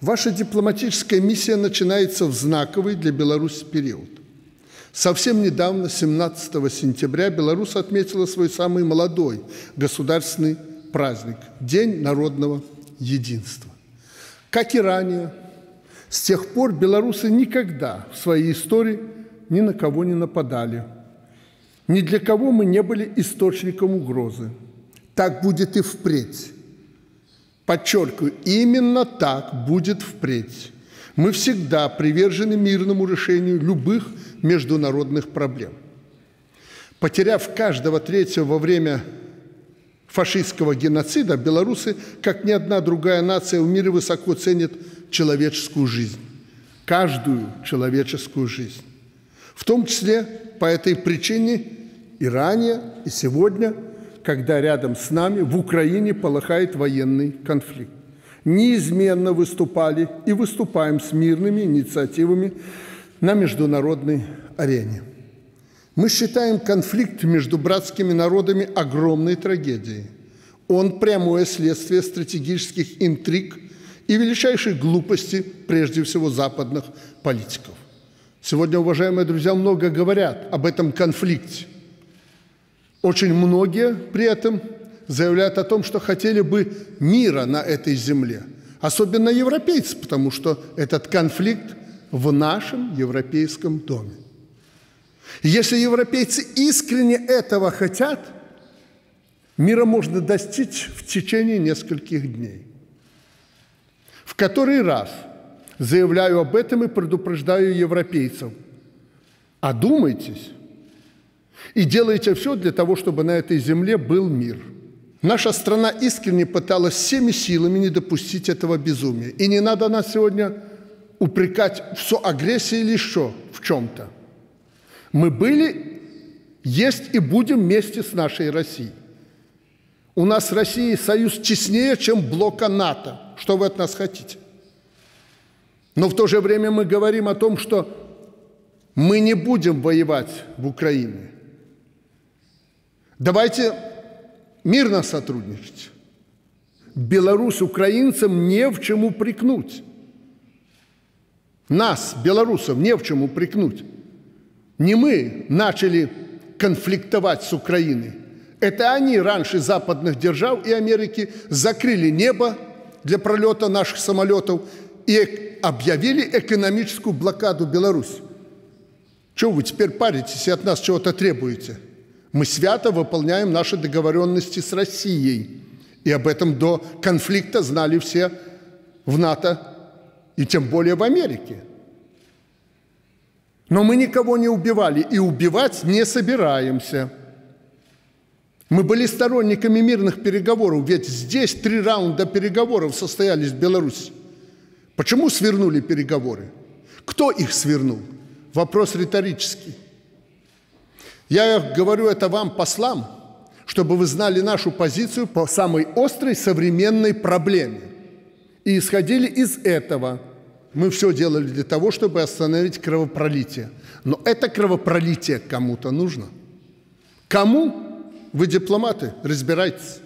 Ваша дипломатическая миссия начинается в знаковый для Беларуси период. Совсем недавно, 17 сентября, Беларусь отметила свой самый молодой государственный праздник – День народного единства. Как и ранее, с тех пор белорусы никогда в своей истории ни на кого не нападали. Ни для кого мы не были источником угрозы. Так будет и впредь. Подчеркиваю, именно так будет впредь. Мы всегда привержены мирному решению любых международных проблем. Потеряв каждого третьего во время фашистского геноцида, белорусы, как ни одна другая нация в мире, высоко ценят человеческую жизнь. Каждую человеческую жизнь. В том числе по этой причине и ранее, и сегодня, когда рядом с нами в Украине полыхает военный конфликт. Неизменно выступали и выступаем с мирными инициативами на международной арене. Мы считаем конфликт между братскими народами огромной трагедией. Он прямое следствие стратегических интриг и величайшей глупости, прежде всего, западных политиков. Сегодня, уважаемые друзья, много говорят об этом конфликте. Очень многие при этом заявляют о том, что хотели бы мира на этой земле. Особенно европейцы, потому что этот конфликт в нашем европейском доме. Если европейцы искренне этого хотят, мира можно достичь в течение нескольких дней. В который раз заявляю об этом и предупреждаю европейцев. Одумайтесь и делайте все для того, чтобы на этой земле был мир. Наша страна искренне пыталась всеми силами не допустить этого безумия. И не надо нас сегодня упрекать в соагрессии или еще в чем-то. Мы были, есть и будем вместе с нашей Россией. У нас с Россией союз теснее, чем блока НАТО. Что вы от нас хотите? Но в то же время мы говорим о том, что мы не будем воевать в Украине. Давайте мирно сотрудничать. Беларусь украинцам не в чем упрекнуть. Нас, белорусов, не в чем упрекнуть. Не мы начали конфликтовать с Украиной. Это они раньше западных держав и Америки закрыли небо для пролета наших самолетов и объявили экономическую блокаду Беларуси. Чего вы теперь паритесь и от нас чего-то требуете? Мы свято выполняем наши договоренности с Россией. И об этом до конфликта знали все в НАТО и тем более в Америке. Но мы никого не убивали и убивать не собираемся. Мы были сторонниками мирных переговоров, ведь здесь три раунда переговоров состоялись в Беларуси. Почему свернули переговоры? Кто их свернул? Вопрос риторический. Я говорю это вам, послам, чтобы вы знали нашу позицию по самой острой современной проблеме. И исходили из этого – мы все делали для того, чтобы остановить кровопролитие. Но это кровопролитие кому-то нужно. Кому? Вы дипломаты, разбирайтесь.